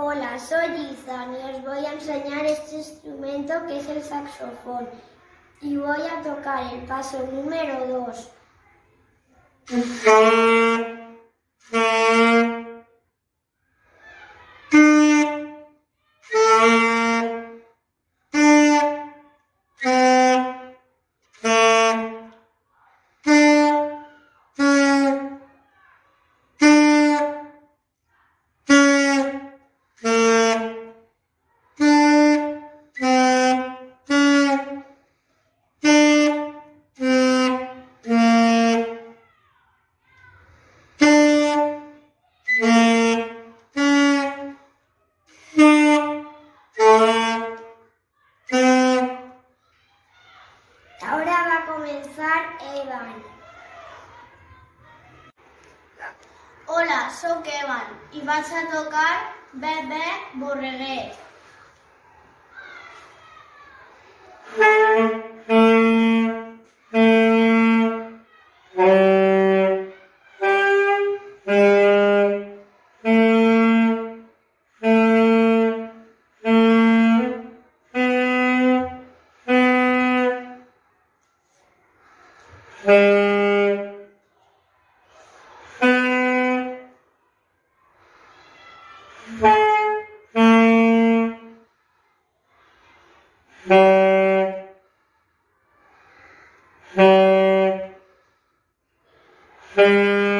Hola, soy Izan y os voy a enseñar este instrumento que es el saxofón. Y voy a tocar el paso número 2. sóc Evan i vaig a tocar Bebè Borreguet. Hey. Mm-hmm. Mm-hmm.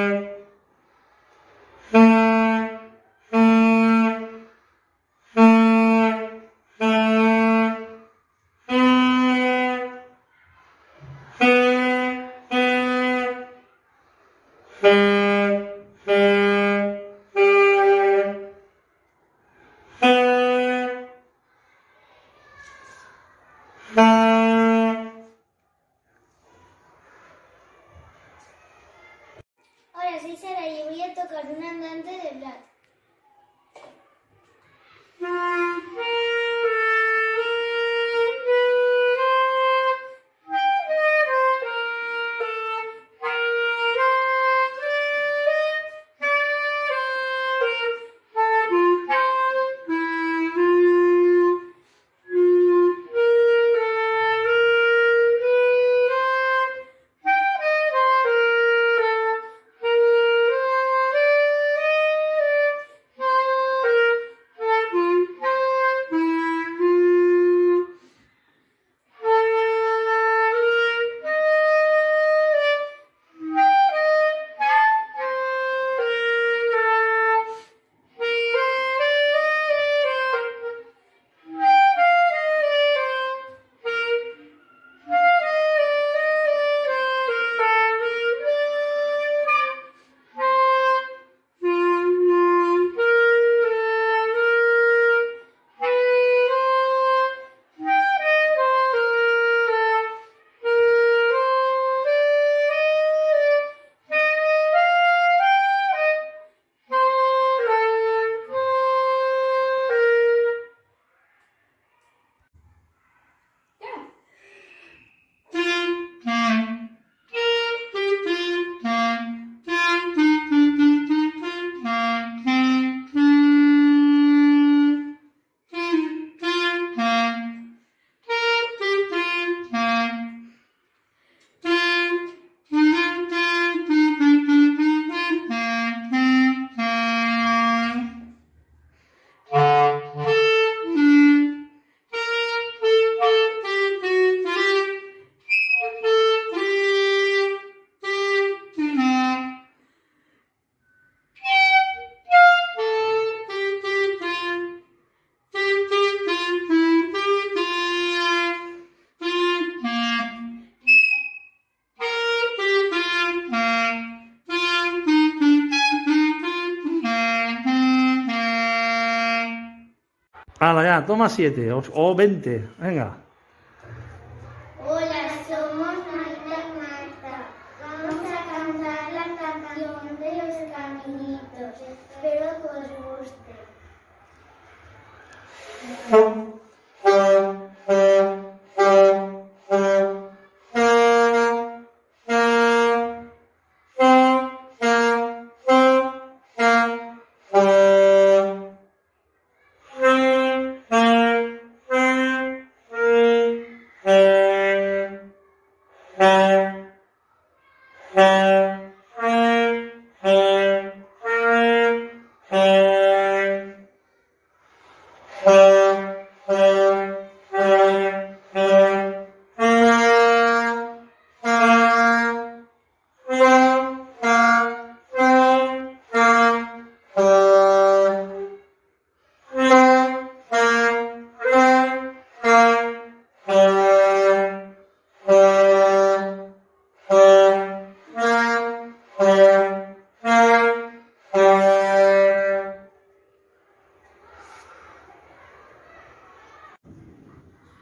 con un andante de plata. Hala, ya, toma siete o, o veinte. Venga. Hola, somos Marta y Marta. Vamos a cantar la canción de los caminitos. Espero que os guste.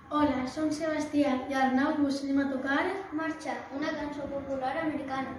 Hola, som Sebastià i Arnau us anem a tocar Marxa, una cançó popular americana.